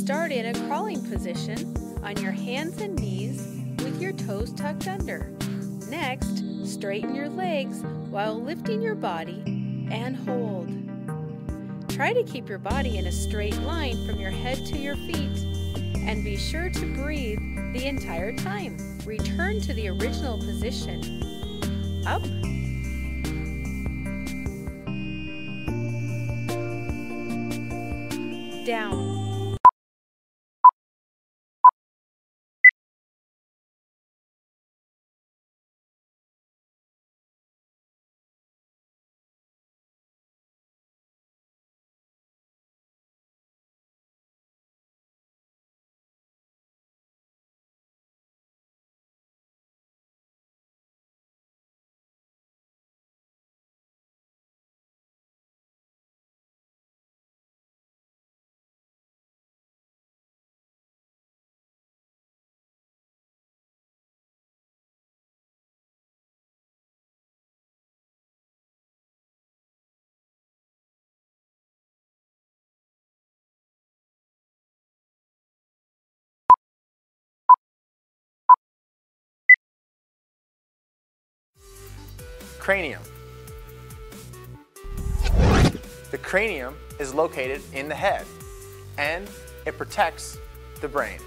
Start in a crawling position on your hands and knees with your toes tucked under. Next, straighten your legs while lifting your body and hold. Try to keep your body in a straight line from your head to your feet and be sure to breathe the entire time. Return to the original position. Up. Down. Cranium. The cranium is located in the head and it protects the brain.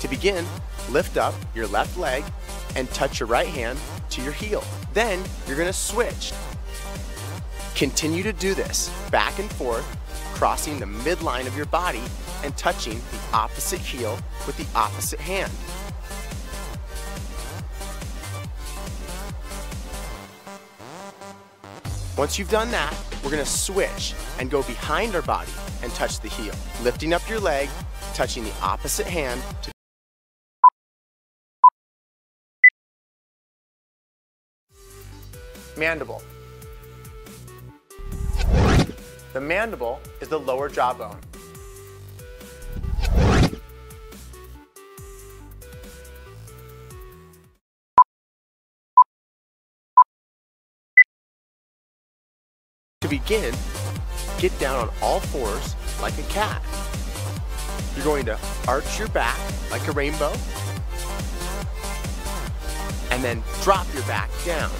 To begin, lift up your left leg and touch your right hand to your heel. Then you're gonna switch Continue to do this back and forth, crossing the midline of your body and touching the opposite heel with the opposite hand. Once you've done that, we're gonna switch and go behind our body and touch the heel. Lifting up your leg, touching the opposite hand to Mandible. The mandible is the lower jawbone. To begin, get down on all fours like a cat. You're going to arch your back like a rainbow, and then drop your back down.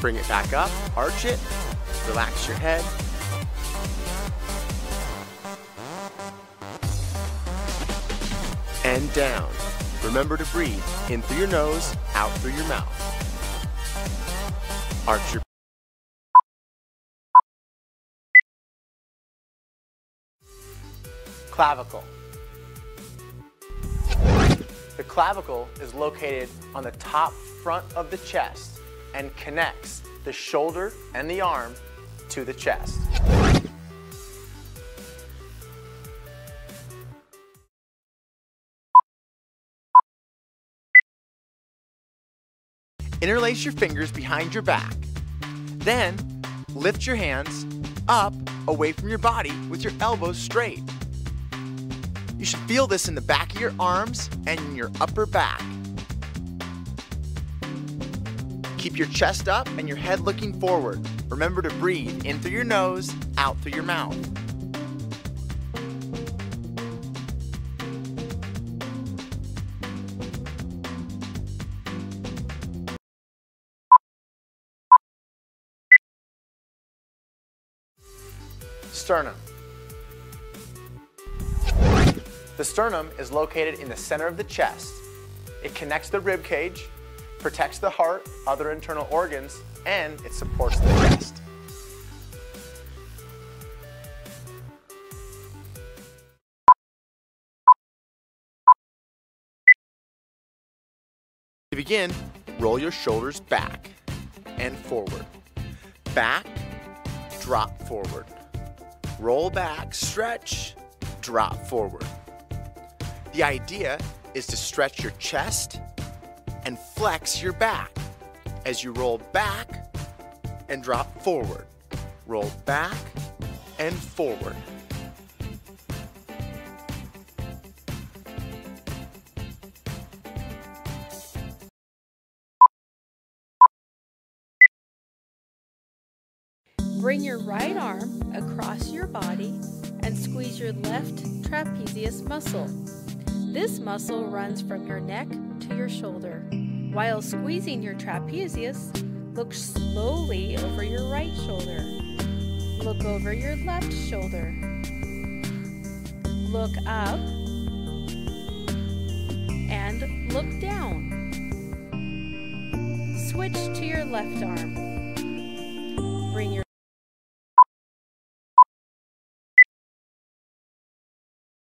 Bring it back up, arch it, Relax your head. And down. Remember to breathe in through your nose, out through your mouth. Arch your Clavicle. The clavicle is located on the top front of the chest and connects the shoulder and the arm to the chest. Interlace your fingers behind your back. Then, lift your hands up away from your body with your elbows straight. You should feel this in the back of your arms and in your upper back. Keep your chest up and your head looking forward. Remember to breathe in through your nose, out through your mouth. Sternum. The sternum is located in the center of the chest. It connects the rib cage protects the heart, other internal organs, and it supports the chest. To begin, roll your shoulders back and forward. Back, drop forward. Roll back, stretch, drop forward. The idea is to stretch your chest and flex your back as you roll back and drop forward. Roll back and forward. Bring your right arm across your body and squeeze your left trapezius muscle. This muscle runs from your neck your shoulder. While squeezing your trapezius, look slowly over your right shoulder. Look over your left shoulder. Look up and look down. Switch to your left arm. Bring your